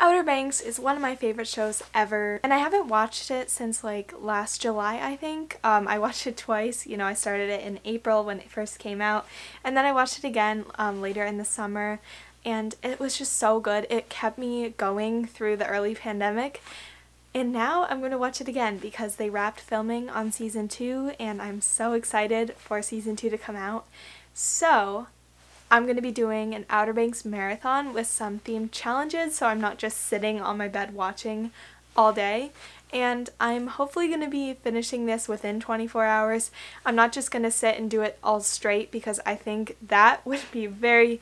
Outer Banks is one of my favorite shows ever and I haven't watched it since like last July I think. Um, I watched it twice, you know I started it in April when it first came out and then I watched it again um, later in the summer and it was just so good. It kept me going through the early pandemic and now I'm going to watch it again because they wrapped filming on season 2 and I'm so excited for season 2 to come out. So I'm going to be doing an Outer Banks marathon with some themed challenges so I'm not just sitting on my bed watching all day and I'm hopefully going to be finishing this within 24 hours. I'm not just going to sit and do it all straight because I think that would be very,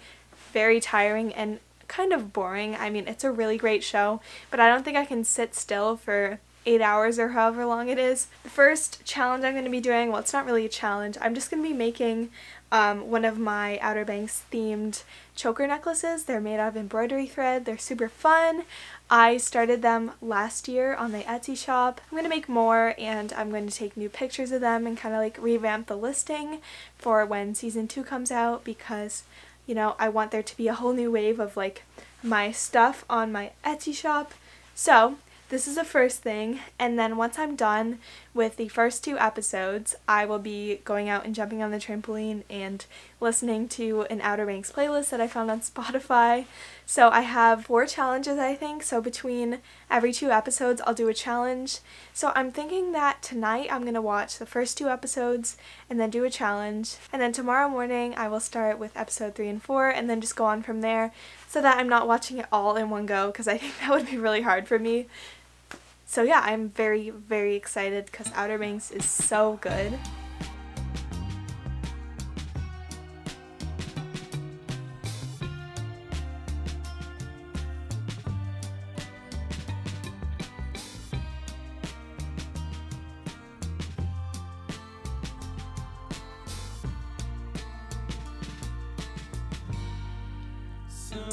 very tiring and kind of boring. I mean, it's a really great show, but I don't think I can sit still for eight hours or however long it is. The first challenge I'm going to be doing, well, it's not really a challenge. I'm just going to be making um, one of my Outer Banks themed choker necklaces. They're made out of embroidery thread. They're super fun. I started them last year on my Etsy shop. I'm going to make more and I'm going to take new pictures of them and kind of like revamp the listing for when season 2 comes out because you know I want there to be a whole new wave of like my stuff on my Etsy shop. So this is the first thing, and then once I'm done with the first two episodes, I will be going out and jumping on the trampoline and listening to an Outer Banks playlist that I found on Spotify. So I have four challenges, I think, so between every two episodes, I'll do a challenge. So I'm thinking that tonight I'm going to watch the first two episodes and then do a challenge, and then tomorrow morning I will start with episode 3 and 4 and then just go on from there so that I'm not watching it all in one go because I think that would be really hard for me. So yeah, I'm very, very excited because Outer Banks is so good.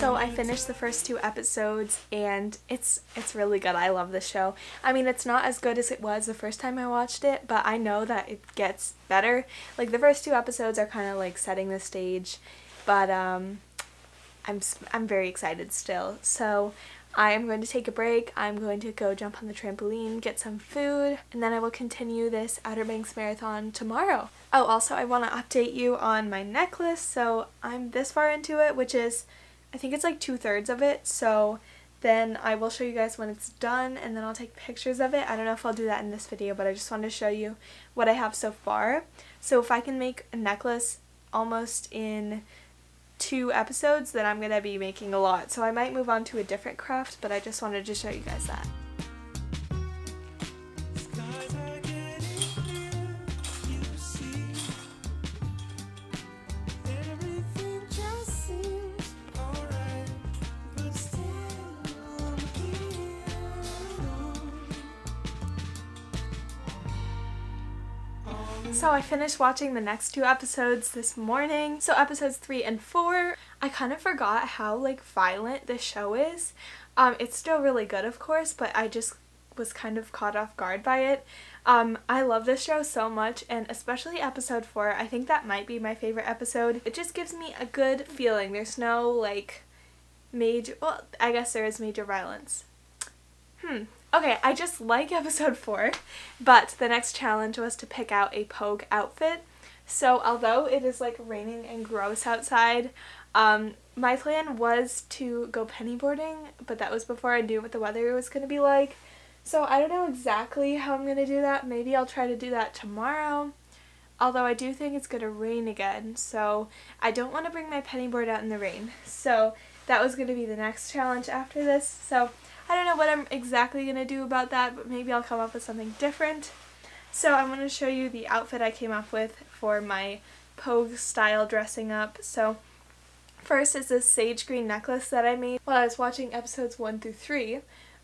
So I finished the first two episodes and it's it's really good. I love this show. I mean, it's not as good as it was the first time I watched it, but I know that it gets better. Like the first two episodes are kind of like setting the stage, but um I'm I'm very excited still. So I am going to take a break. I'm going to go jump on the trampoline, get some food, and then I will continue this Outer Banks marathon tomorrow. Oh, also I want to update you on my necklace. So I'm this far into it, which is I think it's like two-thirds of it, so then I will show you guys when it's done and then I'll take pictures of it. I don't know if I'll do that in this video, but I just wanted to show you what I have so far. So if I can make a necklace almost in two episodes, then I'm going to be making a lot. So I might move on to a different craft, but I just wanted to show you guys that. So I finished watching the next two episodes this morning. So episodes 3 and 4, I kind of forgot how like violent this show is. Um, it's still really good of course, but I just was kind of caught off guard by it. Um, I love this show so much and especially episode 4, I think that might be my favorite episode. It just gives me a good feeling. There's no like major, well I guess there is major violence. Hmm, Okay, I just like episode 4, but the next challenge was to pick out a Pogue outfit. So although it is like raining and gross outside, um, my plan was to go pennyboarding, but that was before I knew what the weather was going to be like. So I don't know exactly how I'm going to do that. Maybe I'll try to do that tomorrow. Although I do think it's going to rain again, so I don't want to bring my pennyboard out in the rain. So that was going to be the next challenge after this. So I don't know what I'm exactly going to do about that, but maybe I'll come up with something different. So I'm going to show you the outfit I came up with for my Pogue style dressing up. So first is this sage green necklace that I made while I was watching episodes 1 through 3.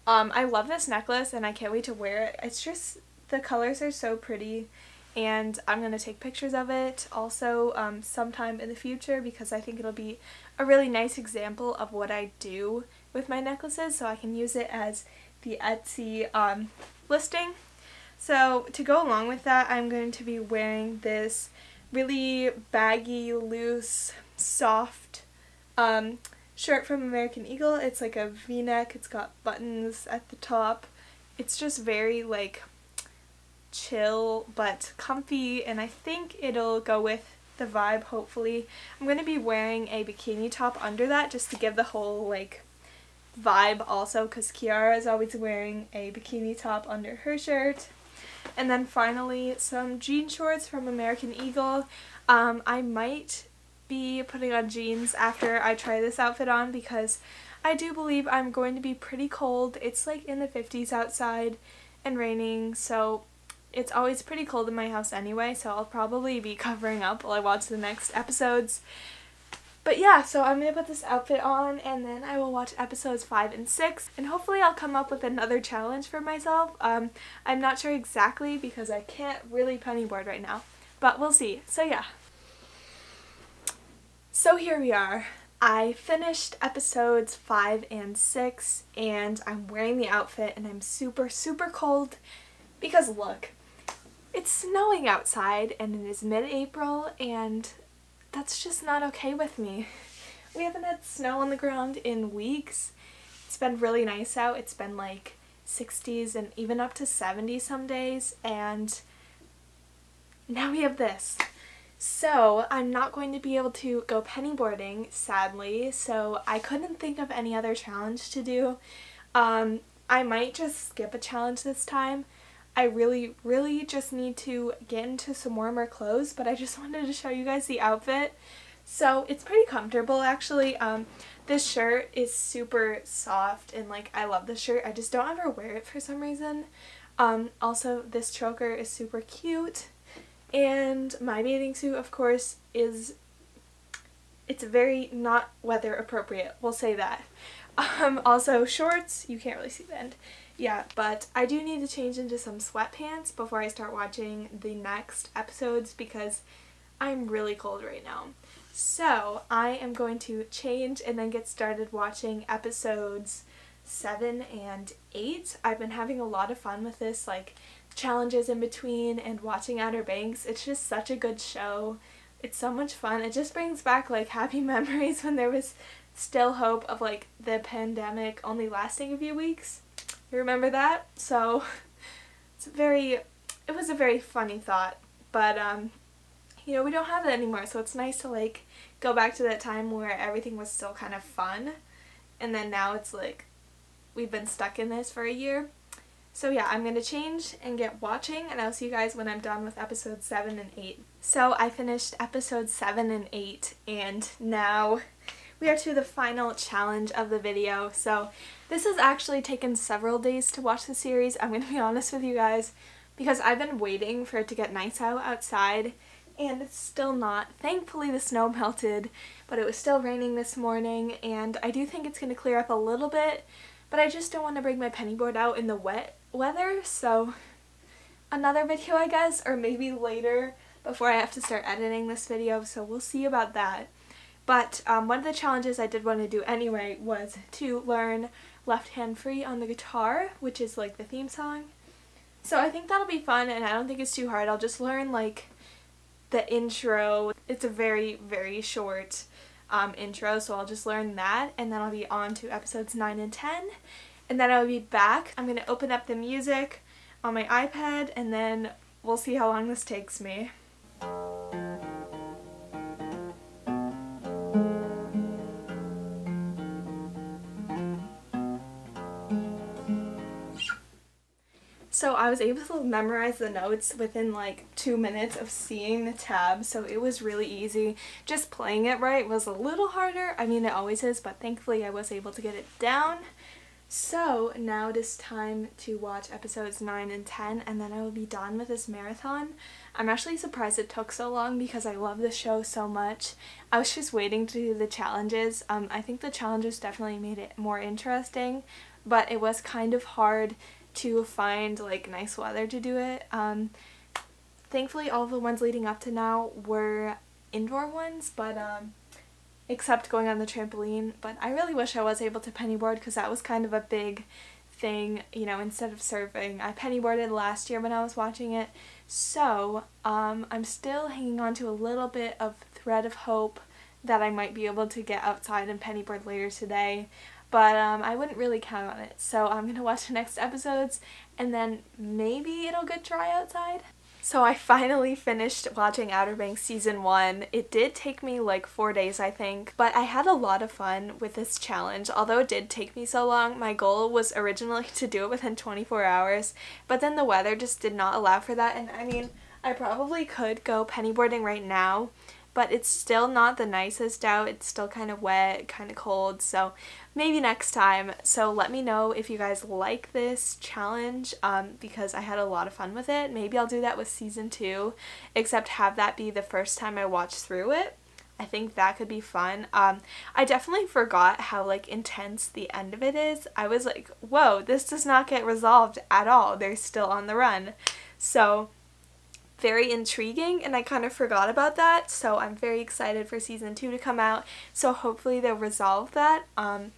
Um, I love this necklace and I can't wait to wear it. It's just, the colors are so pretty and I'm going to take pictures of it also um, sometime in the future because I think it'll be a really nice example of what I do with my necklaces so I can use it as the Etsy um, listing. So to go along with that I'm going to be wearing this really baggy, loose, soft um, shirt from American Eagle. It's like a v-neck. It's got buttons at the top. It's just very like chill but comfy and I think it'll go with the vibe hopefully. I'm going to be wearing a bikini top under that just to give the whole like vibe also because Kiara is always wearing a bikini top under her shirt. And then finally some jean shorts from American Eagle. Um, I might be putting on jeans after I try this outfit on because I do believe I'm going to be pretty cold. It's like in the 50s outside and raining so it's always pretty cold in my house anyway so I'll probably be covering up while I watch the next episodes. But yeah, so I'm to put this outfit on and then I will watch episodes 5 and 6 and hopefully I'll come up with another challenge for myself. Um, I'm not sure exactly because I can't really penny board right now, but we'll see. So yeah. So here we are. I finished episodes 5 and 6 and I'm wearing the outfit and I'm super super cold because look, it's snowing outside and it is mid-April and that's just not okay with me. We haven't had snow on the ground in weeks. It's been really nice out. It's been like 60s and even up to 70 some days and now we have this. So I'm not going to be able to go pennyboarding sadly so I couldn't think of any other challenge to do. Um, I might just skip a challenge this time. I really, really just need to get into some warmer clothes, but I just wanted to show you guys the outfit. So it's pretty comfortable actually. Um, this shirt is super soft and like I love this shirt. I just don't ever wear it for some reason. Um, also this choker is super cute and my bathing suit of course is it's very not weather appropriate. We'll say that. Um, also shorts, you can't really see the end. Yeah, but I do need to change into some sweatpants before I start watching the next episodes because I'm really cold right now. So I am going to change and then get started watching episodes 7 and 8. I've been having a lot of fun with this, like challenges in between and watching Outer Banks. It's just such a good show. It's so much fun. It just brings back like happy memories when there was still hope of like the pandemic only lasting a few weeks. Remember that? So it's very, it was a very funny thought, but um, you know, we don't have it anymore, so it's nice to like go back to that time where everything was still kind of fun, and then now it's like we've been stuck in this for a year. So yeah, I'm going to change and get watching, and I'll see you guys when I'm done with episode 7 and 8. So I finished episode 7 and 8, and now we are to the final challenge of the video. So this has actually taken several days to watch the series, I'm going to be honest with you guys, because I've been waiting for it to get nice out outside, and it's still not. Thankfully the snow melted, but it was still raining this morning, and I do think it's going to clear up a little bit, but I just don't want to bring my penny board out in the wet weather, so another video I guess, or maybe later before I have to start editing this video, so we'll see about that. But um, one of the challenges I did want to do anyway was to learn Left Hand Free on the guitar, which is like the theme song. So I think that'll be fun and I don't think it's too hard. I'll just learn like the intro. It's a very, very short um, intro, so I'll just learn that and then I'll be on to episodes 9 and 10. And then I'll be back. I'm going to open up the music on my iPad and then we'll see how long this takes me. So I was able to memorize the notes within like two minutes of seeing the tab, so it was really easy. Just playing it right was a little harder. I mean, it always is, but thankfully I was able to get it down. So now it is time to watch episodes 9 and 10 and then I will be done with this marathon. I'm actually surprised it took so long because I love the show so much. I was just waiting to do the challenges. Um, I think the challenges definitely made it more interesting, but it was kind of hard to find like nice weather to do it. Um, thankfully all the ones leading up to now were indoor ones, but um, except going on the trampoline. But I really wish I was able to pennyboard because that was kind of a big thing, you know, instead of surfing. I pennyboarded last year when I was watching it, so um, I'm still hanging on to a little bit of thread of hope that I might be able to get outside and pennyboard later today but um, I wouldn't really count on it. So I'm going to watch the next episodes and then maybe it'll get dry outside. So I finally finished watching Outer Banks season 1. It did take me like 4 days I think, but I had a lot of fun with this challenge. Although it did take me so long, my goal was originally to do it within 24 hours, but then the weather just did not allow for that and I mean, I probably could go pennyboarding right now, but it's still not the nicest out. It's still kind of wet, kind of cold, so maybe next time. So let me know if you guys like this challenge um, because I had a lot of fun with it. Maybe I'll do that with season two, except have that be the first time I watch through it. I think that could be fun. Um, I definitely forgot how like intense the end of it is. I was like, whoa, this does not get resolved at all. They're still on the run. So very intriguing and I kind of forgot about that so I'm very excited for season 2 to come out so hopefully they'll resolve that um,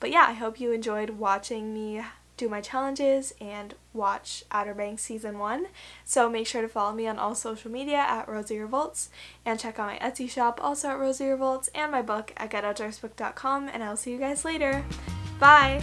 but yeah I hope you enjoyed watching me do my challenges and watch Outer Banks season 1 so make sure to follow me on all social media at Rosie Revolts and check out my Etsy shop also at Rosie Revolts and my book at getoutdoorsbook.com and I'll see you guys later. Bye!